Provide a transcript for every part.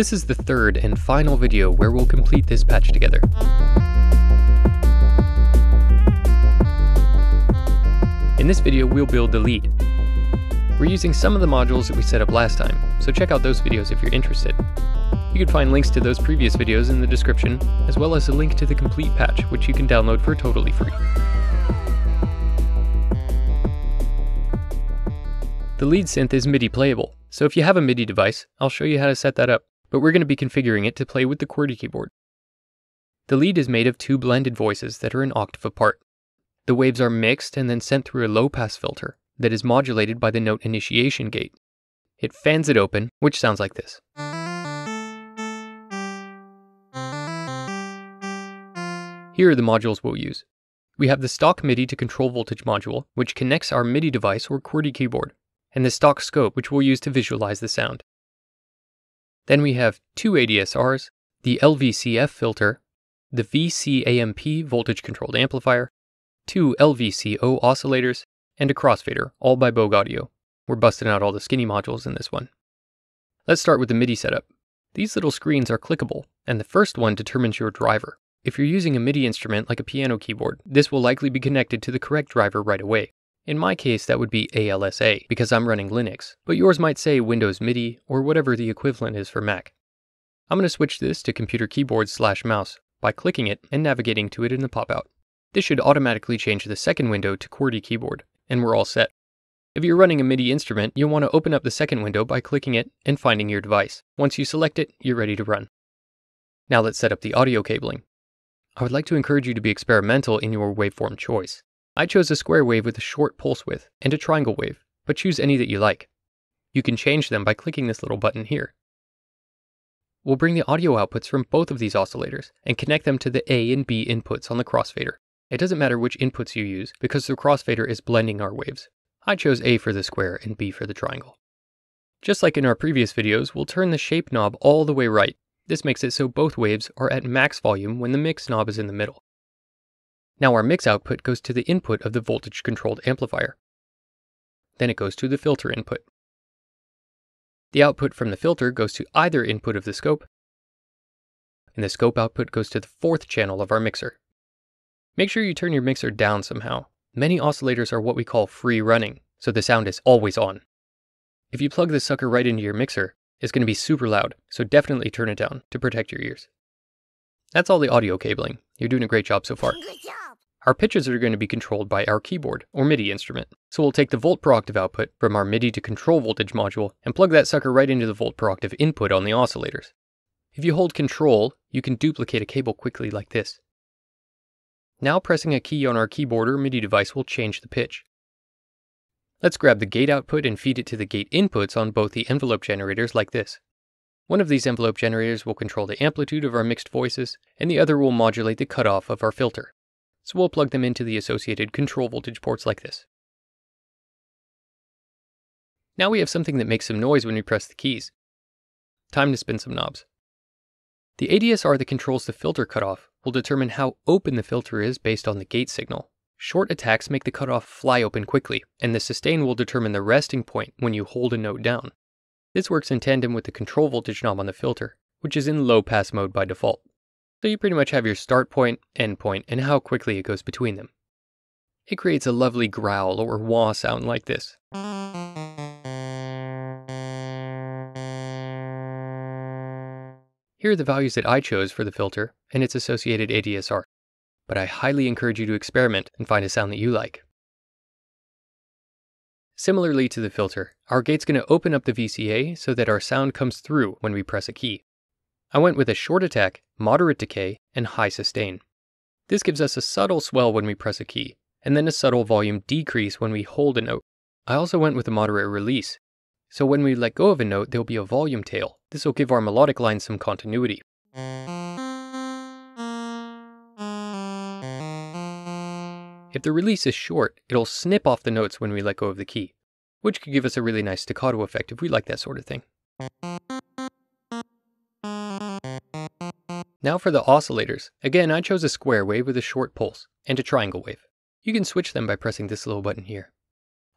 This is the third and final video where we'll complete this patch together. In this video, we'll build the lead. We're using some of the modules that we set up last time, so check out those videos if you're interested. You can find links to those previous videos in the description, as well as a link to the complete patch, which you can download for totally free. The lead synth is MIDI playable, so if you have a MIDI device, I'll show you how to set that up, but we're going to be configuring it to play with the QWERTY keyboard. The lead is made of two blended voices that are an octave apart. The waves are mixed and then sent through a low pass filter that is modulated by the note initiation gate. It fans it open, which sounds like this. Here are the modules we'll use. We have the stock MIDI to control voltage module, which connects our MIDI device or QWERTY keyboard, and the stock scope, which we'll use to visualize the sound. Then we have two ADSRs, the LVCF filter, the VCAMP voltage controlled amplifier, two LVCO oscillators, and a crossfader, all by Bogaudio. We're busting out all the skinny modules in this one. Let's start with the MIDI setup. These little screens are clickable, and the first one determines your driver. If you're using a MIDI instrument like a piano keyboard, this will likely be connected to the correct driver right away. In my case, that would be ALSA, because I'm running Linux, but yours might say Windows MIDI or whatever the equivalent is for Mac. I'm going to switch this to computer keyboard slash mouse by clicking it and navigating to it in the pop-out. This should automatically change the second window to QWERTY keyboard, and we're all set. If you're running a MIDI instrument, you'll want to open up the second window by clicking it and finding your device. Once you select it, you're ready to run. Now let's set up the audio cabling. I would like to encourage you to be experimental in your waveform choice. I chose a square wave with a short pulse width and a triangle wave, but choose any that you like. You can change them by clicking this little button here. We'll bring the audio outputs from both of these oscillators and connect them to the A and B inputs on the crossfader. It doesn't matter which inputs you use because the crossfader is blending our waves. I chose A for the square and B for the triangle. Just like in our previous videos, we'll turn the shape knob all the way right. This makes it so both waves are at max volume when the mix knob is in the middle. Now our mix output goes to the input of the voltage controlled amplifier. Then it goes to the filter input. The output from the filter goes to either input of the scope, and the scope output goes to the fourth channel of our mixer. Make sure you turn your mixer down somehow. Many oscillators are what we call free running, so the sound is always on. If you plug this sucker right into your mixer, it's going to be super loud, so definitely turn it down to protect your ears. That's all the audio cabling. You're doing a great job so far. Our pitches are going to be controlled by our keyboard or MIDI instrument. So we'll take the volt per octave output from our MIDI to control voltage module and plug that sucker right into the volt per octave input on the oscillators. If you hold control, you can duplicate a cable quickly like this. Now pressing a key on our keyboard or MIDI device will change the pitch. Let's grab the gate output and feed it to the gate inputs on both the envelope generators like this. One of these envelope generators will control the amplitude of our mixed voices, and the other will modulate the cutoff of our filter. So we'll plug them into the associated control voltage ports like this. Now we have something that makes some noise when we press the keys. Time to spin some knobs. The ADSR that controls the filter cutoff will determine how open the filter is based on the gate signal. Short attacks make the cutoff fly open quickly, and the sustain will determine the resting point when you hold a note down. This works in tandem with the control voltage knob on the filter, which is in low pass mode by default. So you pretty much have your start point, end point, and how quickly it goes between them. It creates a lovely growl or wah sound like this. Here are the values that I chose for the filter and its associated ADSR, but I highly encourage you to experiment and find a sound that you like. Similarly to the filter, our gate's going to open up the VCA so that our sound comes through when we press a key. I went with a short attack, moderate decay, and high sustain. This gives us a subtle swell when we press a key, and then a subtle volume decrease when we hold a note. I also went with a moderate release, so when we let go of a note, there'll be a volume tail. This will give our melodic line some continuity. If the release is short, it'll snip off the notes when we let go of the key, which could give us a really nice staccato effect if we like that sort of thing. Now for the oscillators. Again, I chose a square wave with a short pulse, and a triangle wave. You can switch them by pressing this little button here.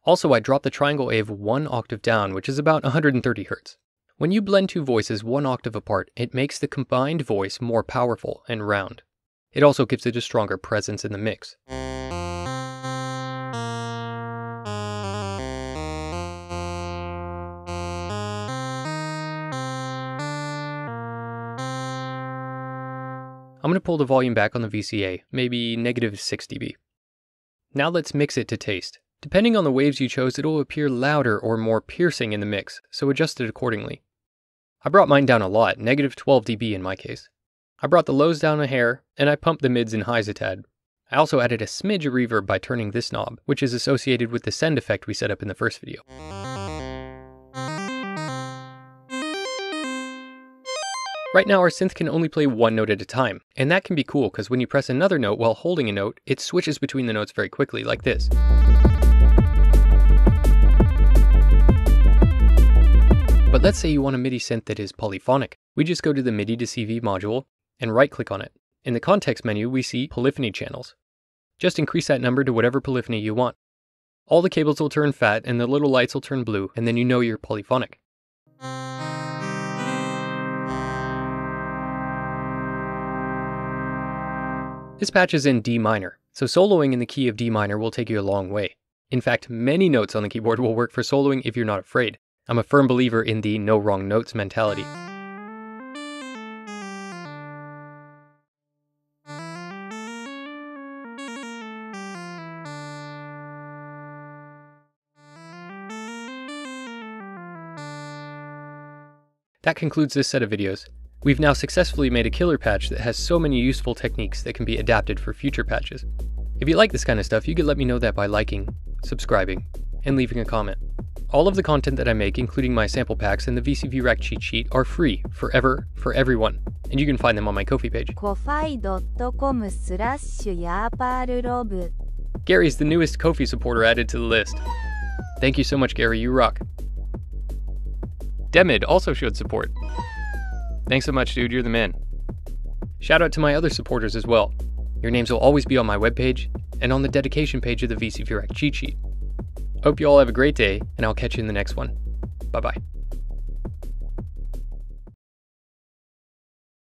Also, I dropped the triangle wave one octave down, which is about 130 Hz. When you blend two voices one octave apart, it makes the combined voice more powerful and round. It also gives it a stronger presence in the mix. I'm going to pull the volume back on the VCA, maybe negative 6 dB. Now let's mix it to taste. Depending on the waves you chose, it'll appear louder or more piercing in the mix, so adjust it accordingly. I brought mine down a lot, negative 12 dB in my case. I brought the lows down a hair, and I pumped the mids and highs a tad. I also added a smidge of reverb by turning this knob, which is associated with the send effect we set up in the first video. Right now our synth can only play one note at a time, and that can be cool because when you press another note while holding a note, it switches between the notes very quickly, like this. But let's say you want a MIDI synth that is polyphonic. We just go to the MIDI to CV module and right click on it. In the context menu, we see polyphony channels. Just increase that number to whatever polyphony you want. All the cables will turn fat and the little lights will turn blue, and then you know you're polyphonic. This patch is in D minor, so soloing in the key of D minor will take you a long way. In fact, many notes on the keyboard will work for soloing if you're not afraid. I'm a firm believer in the no wrong notes mentality. That concludes this set of videos. We've now successfully made a killer patch that has so many useful techniques that can be adapted for future patches. If you like this kind of stuff, you can let me know that by liking, subscribing, and leaving a comment. All of the content that I make, including my sample packs and the VCV Rack cheat sheet, are free, forever, for everyone, and you can find them on my Ko-fi page. Gary's the newest Ko-fi supporter added to the list. Thank you so much, Gary, you rock. Demid also showed support. Thanks so much, dude. You're the man. Shout out to my other supporters as well. Your names will always be on my webpage and on the dedication page of the VCV Rack cheat sheet. Hope you all have a great day, and I'll catch you in the next one. Bye bye.